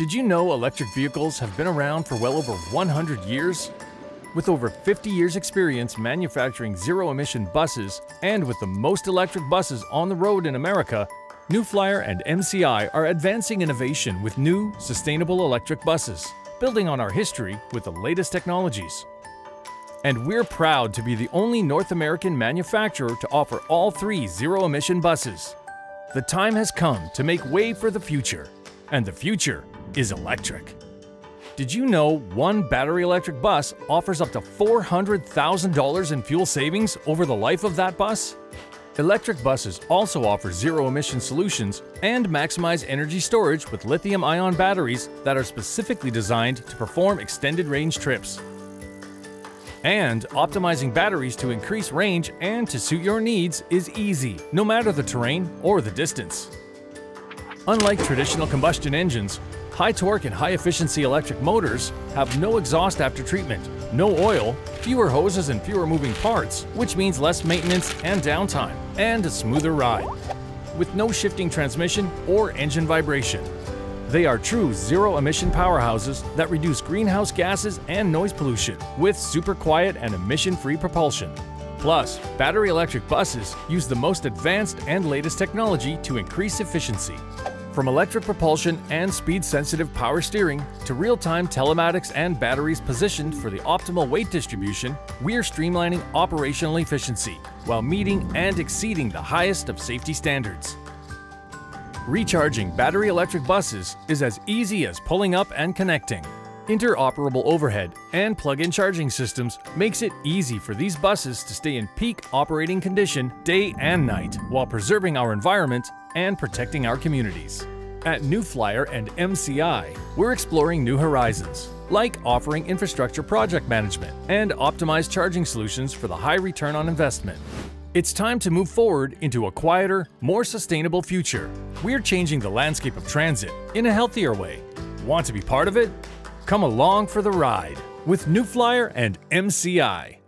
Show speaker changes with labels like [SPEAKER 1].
[SPEAKER 1] Did you know electric vehicles have been around for well over 100 years? With over 50 years experience manufacturing zero-emission buses and with the most electric buses on the road in America, New Flyer and MCI are advancing innovation with new, sustainable electric buses, building on our history with the latest technologies. And we're proud to be the only North American manufacturer to offer all three zero-emission buses. The time has come to make way for the future, and the future is electric. Did you know one battery electric bus offers up to $400,000 in fuel savings over the life of that bus? Electric buses also offer zero-emission solutions and maximize energy storage with lithium-ion batteries that are specifically designed to perform extended range trips. And optimizing batteries to increase range and to suit your needs is easy, no matter the terrain or the distance. Unlike traditional combustion engines, high torque and high efficiency electric motors have no exhaust after treatment, no oil, fewer hoses and fewer moving parts, which means less maintenance and downtime, and a smoother ride. With no shifting transmission or engine vibration. They are true zero-emission powerhouses that reduce greenhouse gases and noise pollution with super quiet and emission-free propulsion. Plus, battery electric buses use the most advanced and latest technology to increase efficiency. From electric propulsion and speed-sensitive power steering to real-time telematics and batteries positioned for the optimal weight distribution, we're streamlining operational efficiency while meeting and exceeding the highest of safety standards. Recharging battery electric buses is as easy as pulling up and connecting. Interoperable overhead and plug-in charging systems makes it easy for these buses to stay in peak operating condition day and night while preserving our environment and protecting our communities. At New Flyer and MCI, we're exploring new horizons, like offering infrastructure project management and optimized charging solutions for the high return on investment. It's time to move forward into a quieter, more sustainable future. We're changing the landscape of transit in a healthier way. Want to be part of it? Come along for the ride with New Flyer and MCI.